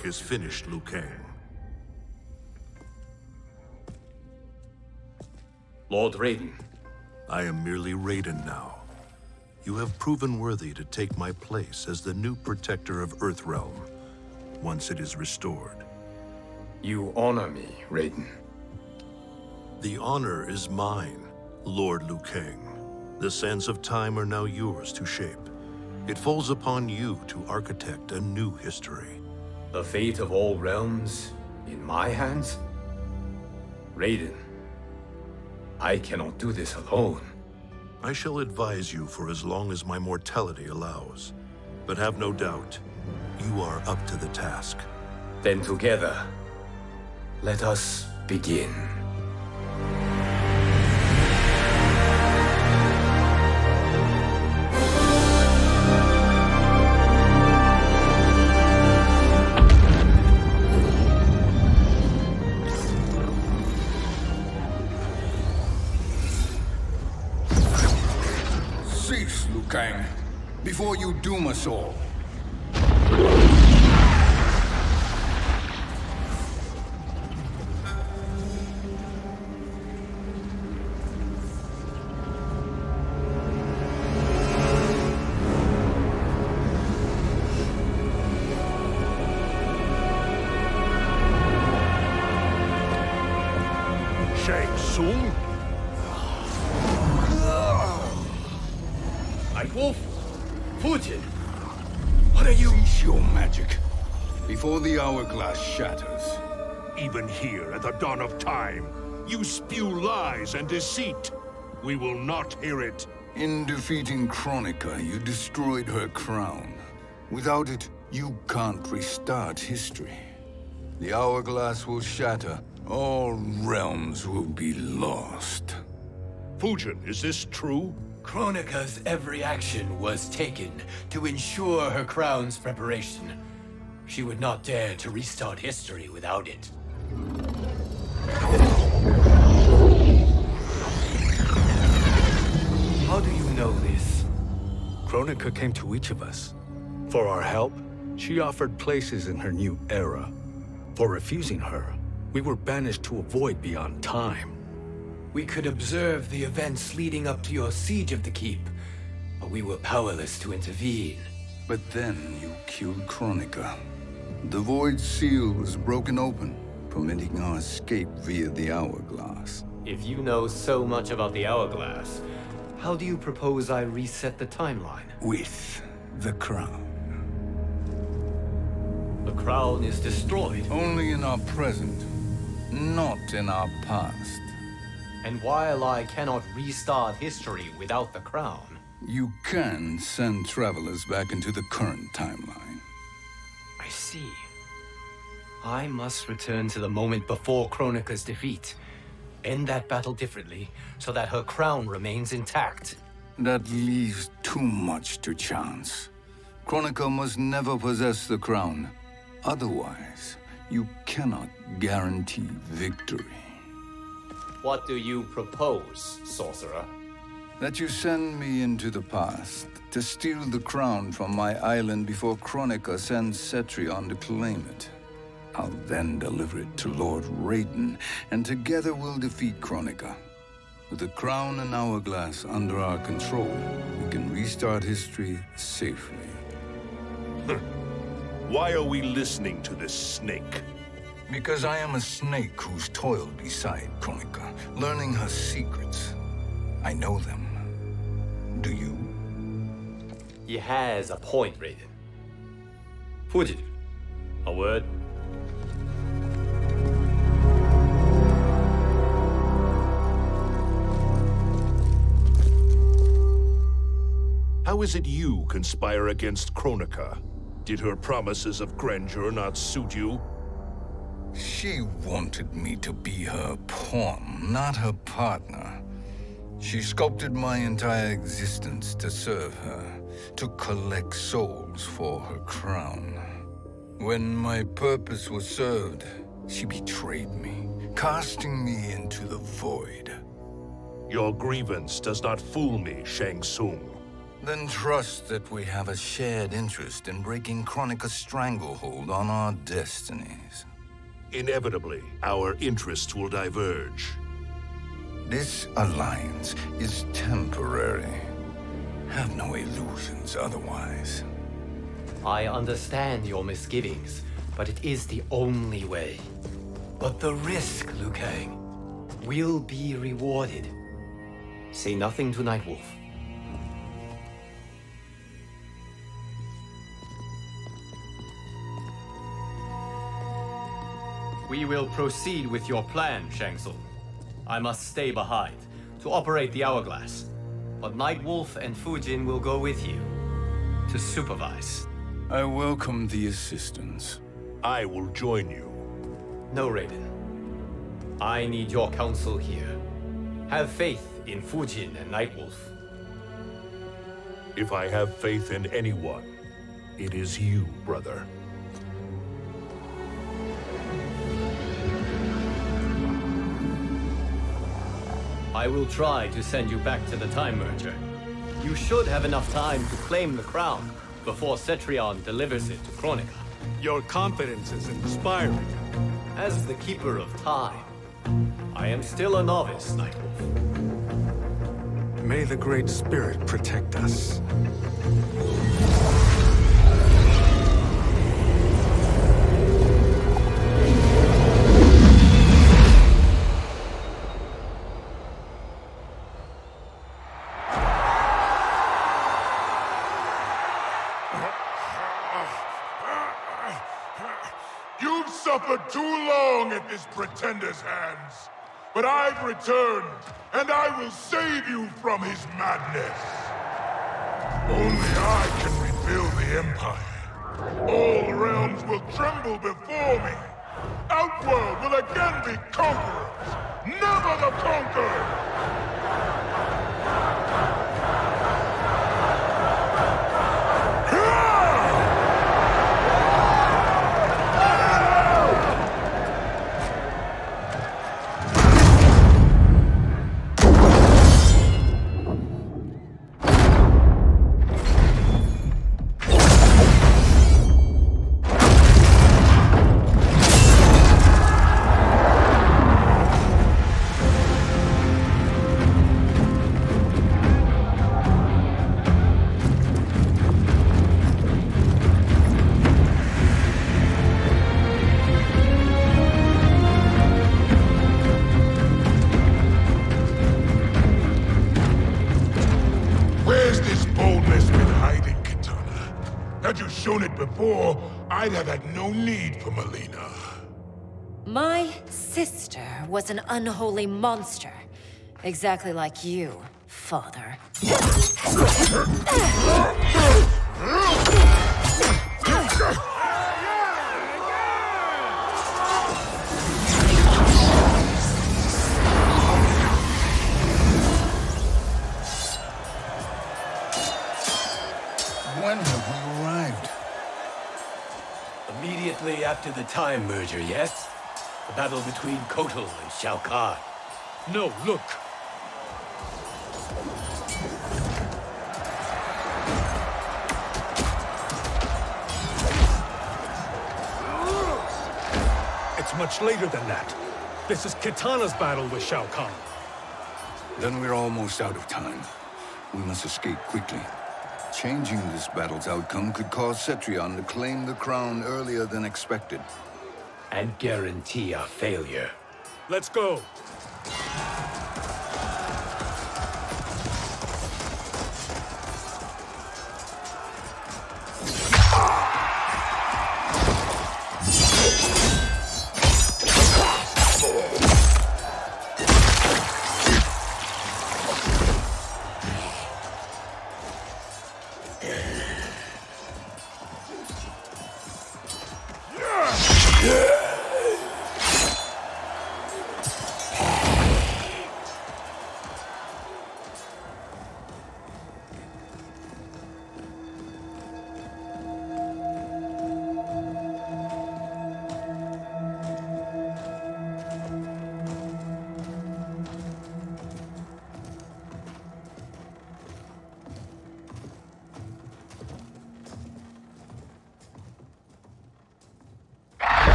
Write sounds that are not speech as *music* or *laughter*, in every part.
work is finished, Liu Kang. Lord Raiden. I am merely Raiden now. You have proven worthy to take my place as the new protector of Earthrealm, once it is restored. You honor me, Raiden. The honor is mine, Lord Liu Kang. The sands of time are now yours to shape. It falls upon you to architect a new history. The fate of all realms in my hands? Raiden, I cannot do this alone. I shall advise you for as long as my mortality allows. But have no doubt, you are up to the task. Then together, let us begin. Shang Tsung? Nightwolf? Fujin? What are you... Cease your magic, before the hourglass shatters. Even here at the dawn of time, you spew lies and deceit. We will not hear it. In defeating Kronika, you destroyed her crown. Without it, you can't restart history. The hourglass will shatter. All realms will be lost. Fujin, is this true? Kronika's every action was taken to ensure her crown's preparation. She would not dare to restart history without it. How do you know this? Kronika came to each of us. For our help, she offered places in her new era. For refusing her, we were banished to a void beyond time. We could observe the events leading up to your siege of the keep, but we were powerless to intervene. But then you killed Kronika. The Void Seal was broken open, permitting our escape via the Hourglass. If you know so much about the Hourglass, how do you propose I reset the timeline? With the crown. The crown is destroyed, Only in our present, not in our past. and while I cannot restart history without the crown, You can send travelers back into the current timeline. I see. I must return to the moment before Kronika's defeat. End that battle differently, so that her crown remains intact. That leaves too much to chance. Kronika must never possess the crown. Otherwise, you cannot guarantee victory. What do you propose, sorcerer? That you send me into the past to steal the crown from my island before Kronika sends Cetrion to claim it. I'll then deliver it to Lord Raiden, and together we'll defeat Kronika. With the crown and hourglass under our control, we can restart history safely. *laughs* Why are we listening to this snake? Because I am a snake who's toiled beside Kronika, learning her secrets. I know them. Do you? He has a point, Raiden. Fujin, a word? How is it you conspire against Kronika? Did her promises of grandeur not suit you? She wanted me to be her pawn, not her partner. She sculpted my entire existence to serve her, to collect souls for her crown. When my purpose was served, she betrayed me, casting me into the void. Your grievance does not fool me, Shang Tsung. Then trust that we have a shared interest in breaking Kronika's stranglehold on our destinies. Inevitably, our interests will diverge. This alliance is temporary. Have no illusions otherwise. I understand your misgivings, but it is the only way. But the risk, Liu Kang, will be rewarded. Say nothing to Nightwolf. We will proceed with your plan, Shang Tsung. I must stay behind to operate the Hourglass. But Nightwolf and Fujin will go with you to supervise. I welcome the assistance. I will join you. No, Raiden. I need your counsel here. Have faith in Fujin and Nightwolf. If I have faith in anyone, it is you, brother. I will try to send you back to the Time Merger. You should have enough time to claim the crown before Cetrion delivers it to Kronika. Your confidence is inspiring. As the Keeper of Time, I am still a novice, Nightwolf. May the Great Spirit protect us. Pretender's hands. But I've returned, and I will save you from his madness. Only I can rebuild the Empire. All realms will tremble before me. Outworld will again be conquerors, never the conquered! Was an unholy monster. Exactly like you, father. When have we arrived? Immediately after the Time Merger, yes? The battle between Kotal and Shao Kahn. No, look! It's much later than that. This is Kitana's battle with Shao Kahn. Then we're almost out of time. We must escape quickly. Changing this battle's outcome could cause Cetrion to claim the crown earlier than expected. And guarantee our failure. Let's go!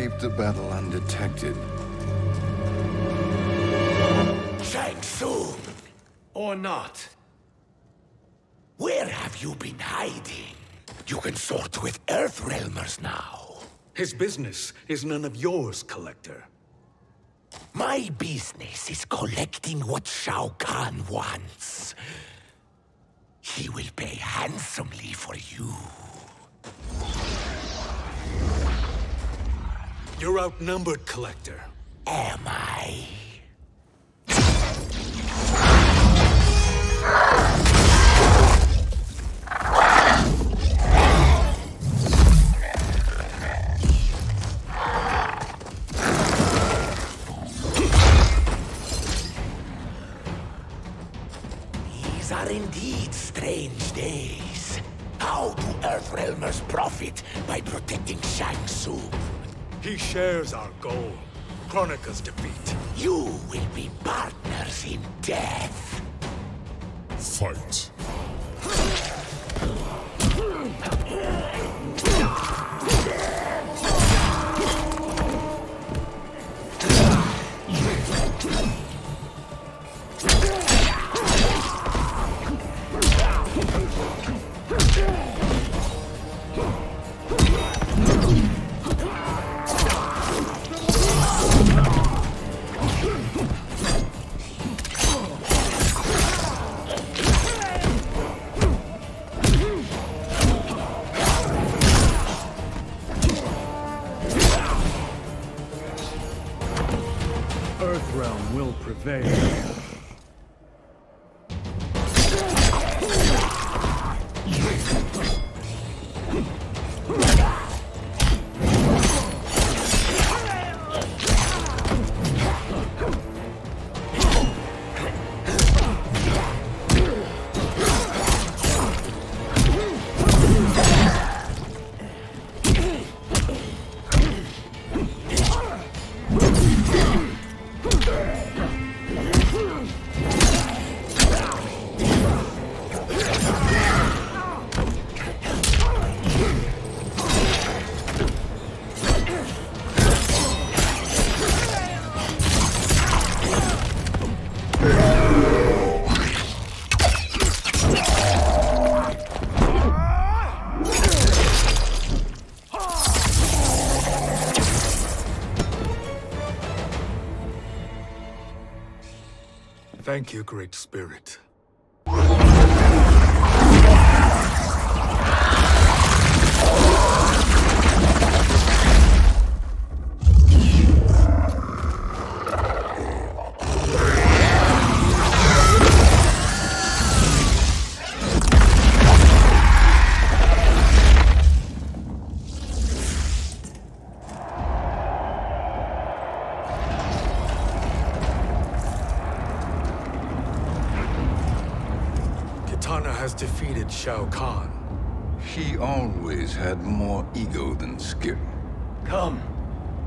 Escaped the battle undetected. Shang Tsung! Or not. Where have you been hiding? You can sort with Earthrealmers now. His business is none of yours, Collector. My business is collecting what Shao Kahn wants. He will pay handsomely for you. You're outnumbered, Collector. Am I? These are indeed strange days. How do Earthrealmers profit by protecting Shang Tsung? He shares our goal. Kronika's defeat. You will be partners in death. Fight. Thank you, Great Spirit. Has defeated Shao Kahn. He always had more ego than skill. Come.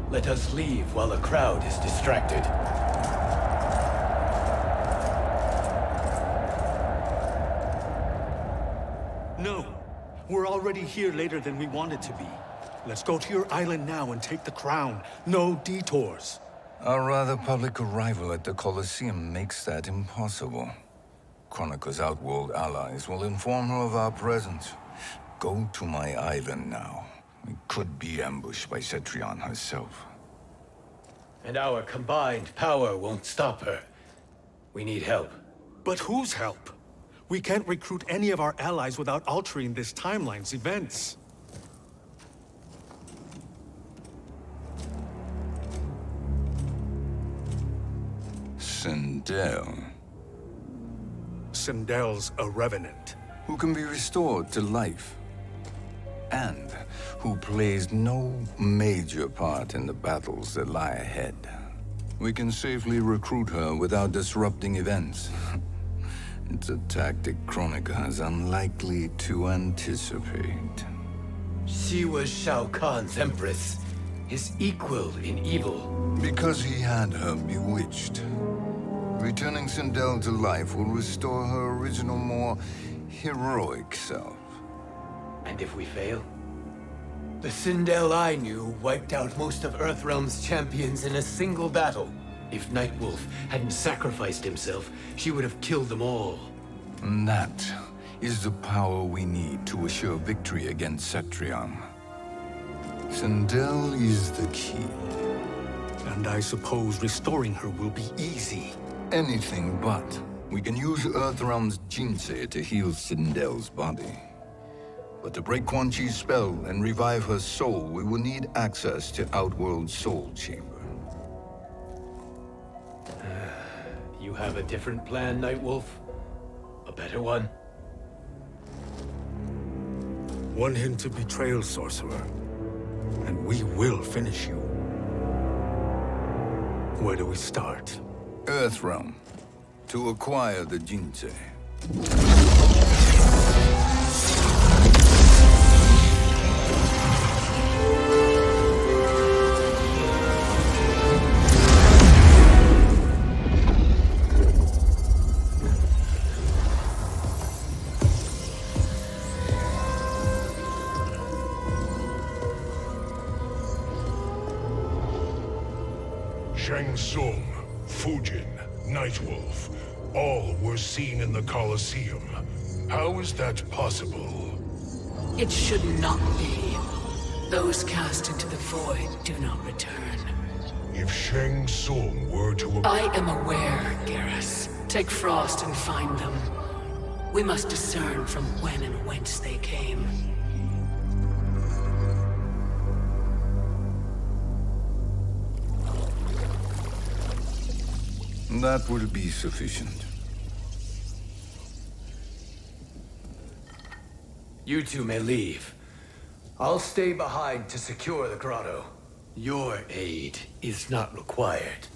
Let us leave while the crowd is distracted. No. We're already here later than we wanted to be. Let's go to your island now and take the crown. No detours. Our rather public arrival at the Colosseum makes that impossible. Kronika's outworld allies will inform her of our presence. Go to my island now. We could be ambushed by Cetrion herself. And our combined power won't stop her. We need help. But whose help? We can't recruit any of our allies without altering this timeline's events. Sindel, Sindel's a revenant. who can be restored to life. And who plays no major part in the battles that lie ahead. We can safely recruit her without disrupting events. *laughs* It's a tactic Kronika is unlikely to anticipate. She was Shao Kahn's empress, his equal in evil. Because he had her bewitched. Returning Sindel to life will restore her original, more heroic self. And if we fail? The Sindel I knew wiped out most of Earthrealm's champions in a single battle. If Nightwolf hadn't sacrificed himself, she would have killed them all. And that is the power we need to assure victory against Cetrion. Sindel is the key. And I suppose restoring her will be easy. Anything but. We can use Earthrealm's Jinsei to heal Sindel's body. But to break Quan Chi's spell and revive her soul, we will need access to Outworld's Soul Chamber. You have a different plan, Nightwolf? A better one? One hint to betrayal, Sorcerer. And we will finish you. Where do we start? Earthrealm. To acquire the Jinsei. It should not be. Those cast into the void do not return. If Shang Tsung were to... I am aware, Geras. Take Frost and find them. We must discern from when and whence they came. That will be sufficient. You two may leave. I'll stay behind to secure the grotto. Your aid is not required.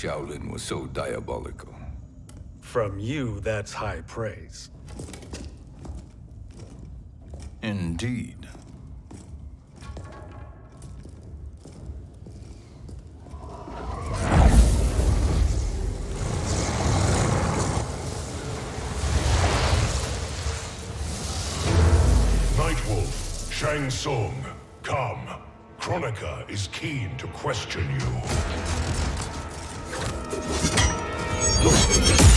Shaolin was so diabolical? From you, that's high praise. Indeed. Nightwolf, Shang Tsung, come. Kronika is keen to question you. Let's.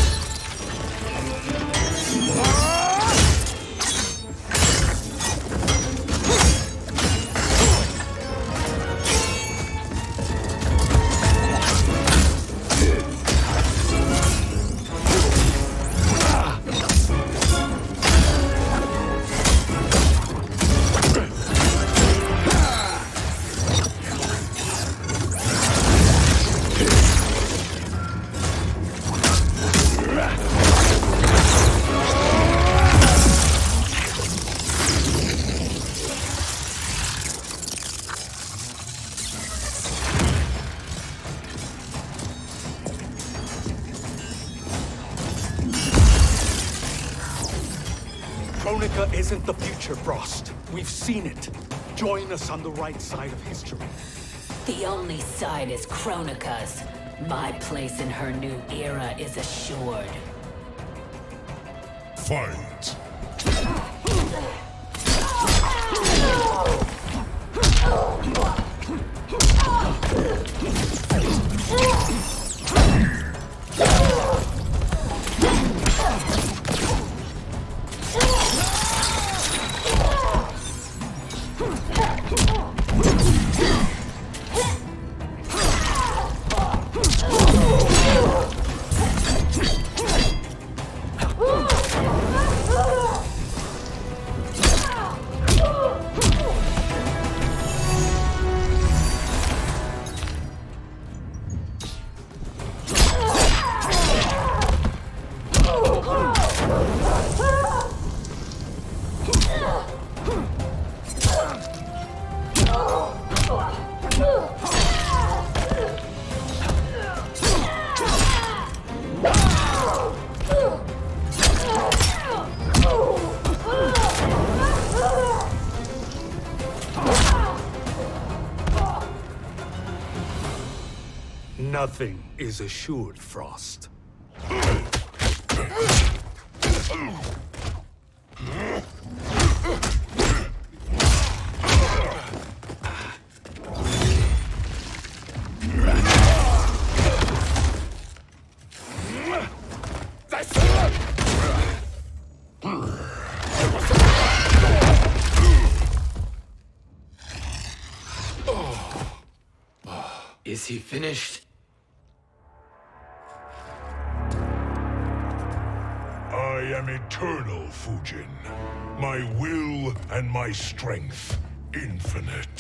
Kronika isn't the future, Frost. We've seen it. Join us on the right side of history. The only side is Kronika's. My place in her new era is assured. Fight! Oh! *laughs* Nothing is assured, Frost. Strength infinite.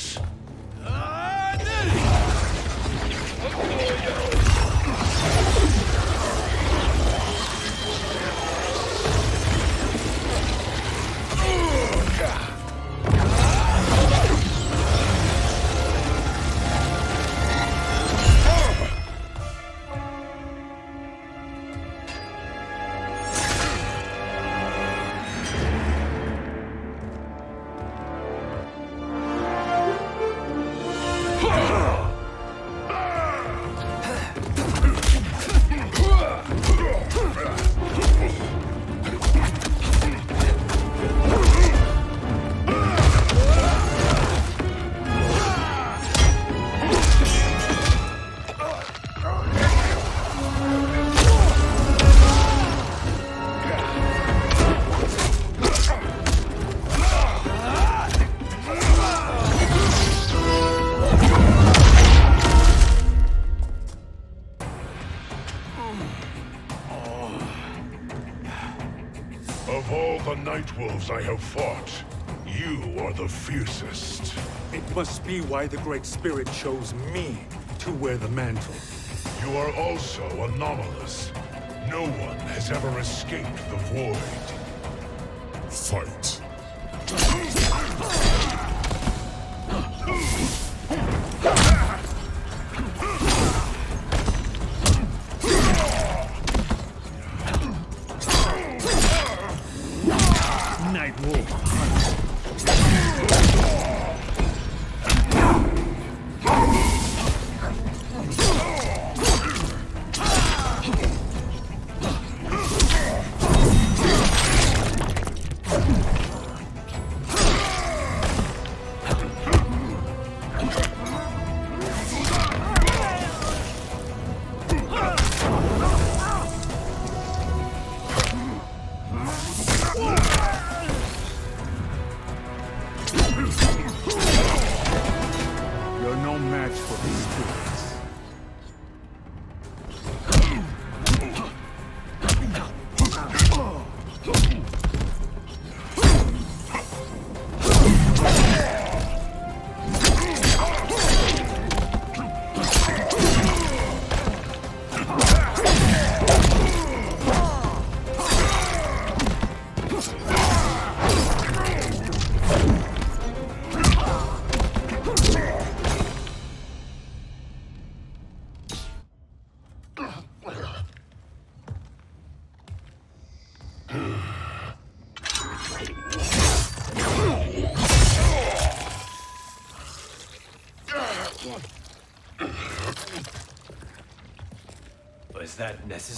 Night Wolves I have fought, you are the fiercest. It must be why the Great Spirit chose me to wear the mantle. You are also anomalous. No one has ever escaped the Void. Fight.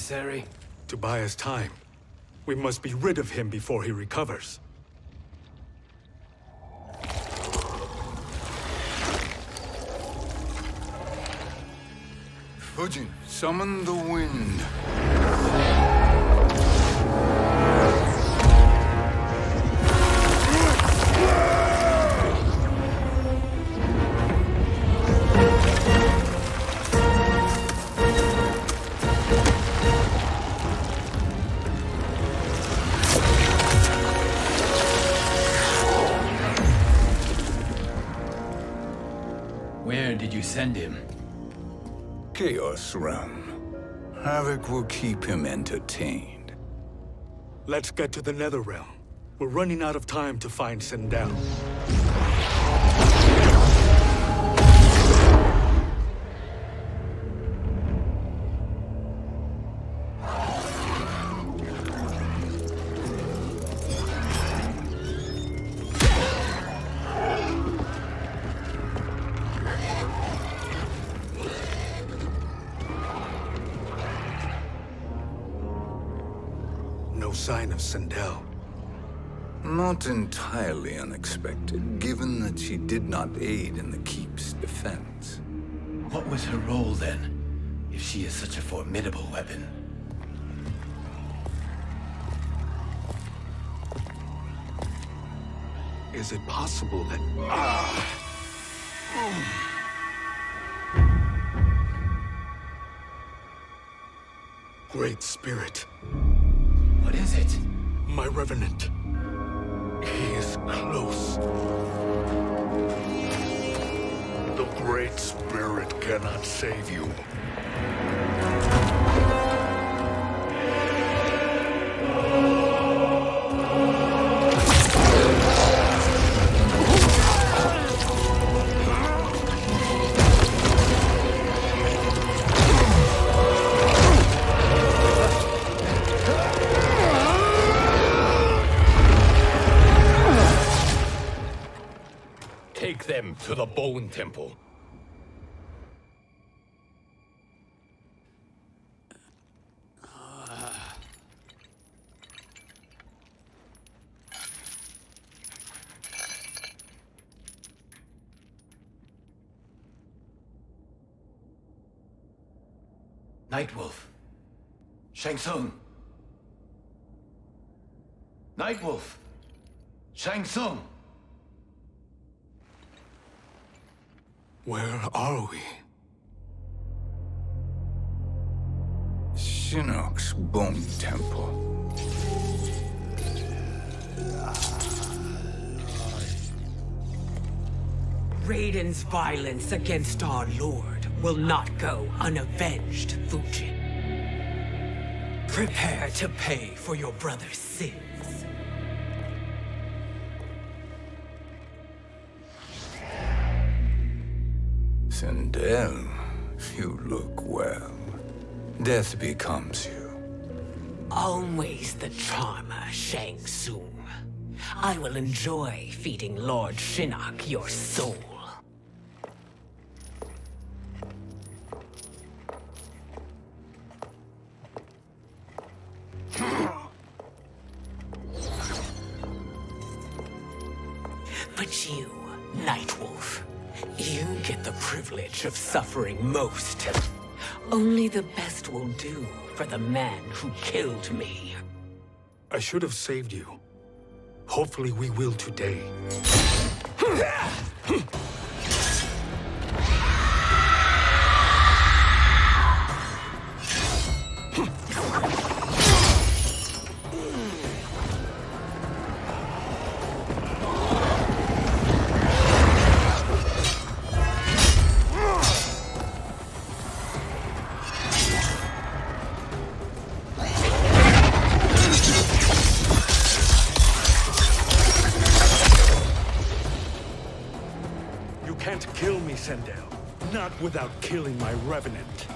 Necessary? To buy us time, we must be rid of him before he recovers. Fujin, summon the wind. Chaos Realm. Havoc will keep him entertained. Let's get to the Netherrealm. We're running out of time to find Sindel. Not entirely unexpected, given that she did not aid in the Keep's defense. What was her role then, if she is such a formidable weapon? Is it possible that... Ah! Great Spirit. What is it? My Revenant. He is close. The Great Spirit cannot save you. Nightwolf. Shang Tsung. Nightwolf. Shang Tsung. Where are we? Shinnok's Bone Temple. Raiden's violence against our lord will not go unavenged, Fujin. Prepare to pay for your brother's sins. Sindel, you look well. Death becomes you. Always the charmer, Shang Tsung. I will enjoy feeding Lord Shinnok your soul. Of suffering most. Only the best will do for the man who killed me. I should have saved you. Hopefully we will today. Without killing my Revenant.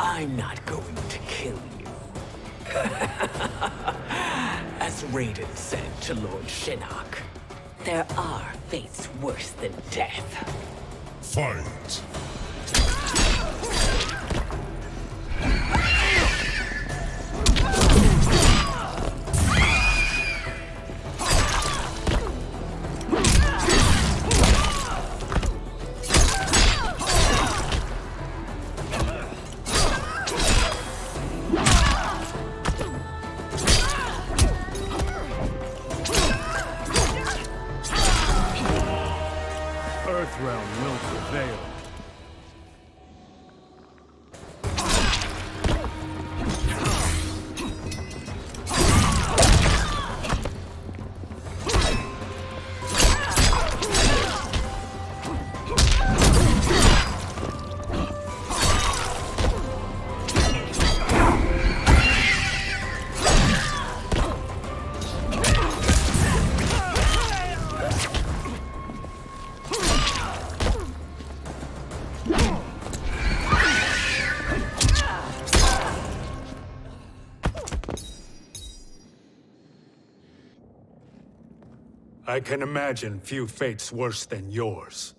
I'm not going to kill you. *laughs* As Raiden said to Lord Shinnok, there are fates worse than death. Fight! I can imagine few fates worse than yours.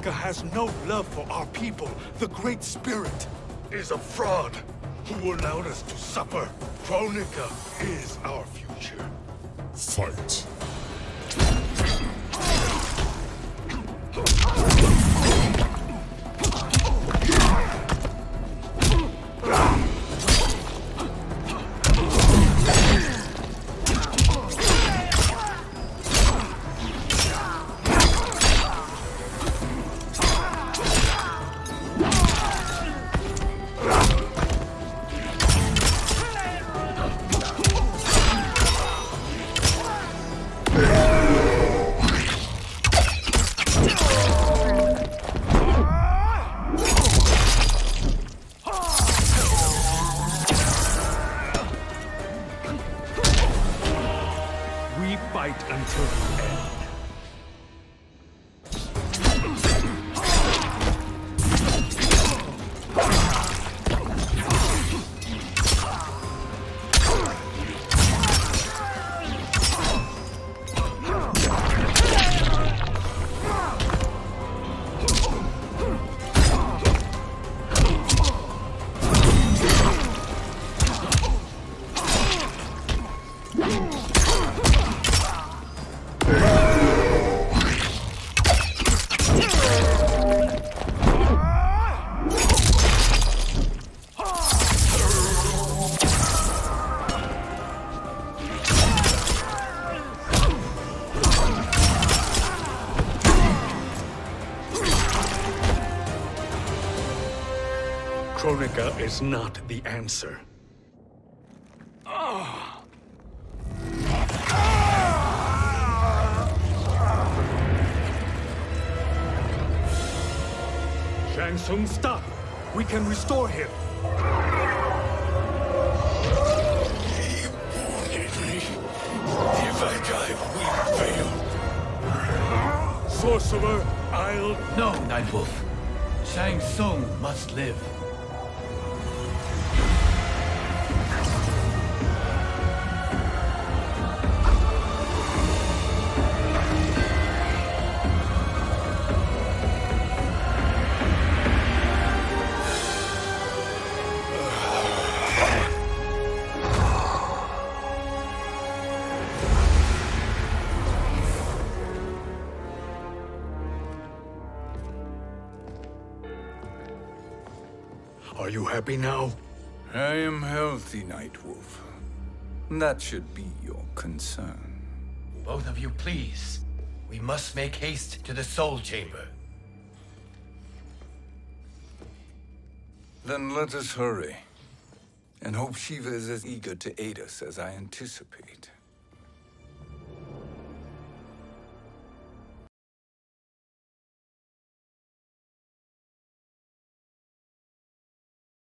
Kronika has no love for our people. The Great Spirit is a fraud who allowed us to suffer. Kronika is our future. Fight. Is not the answer. Shang Tsung, stop! We can restore him. He wanted me. If I die, we fail. Sorcerer, I'll... No, Nightwolf. Shang Tsung must live. Happy now? I am healthy, Nightwolf. That should be your concern. Both of you, please. We must make haste to the Soul Chamber. Then let us hurry. And hope Shiva is as eager to aid us as I anticipate.